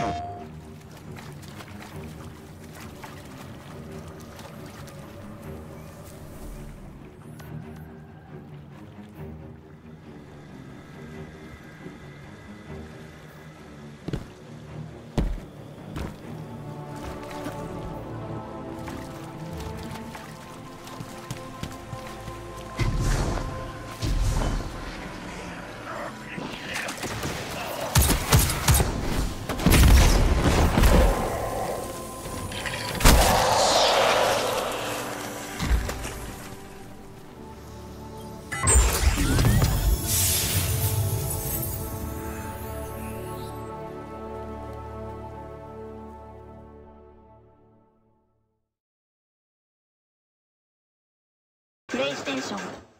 Oh. プレイステーション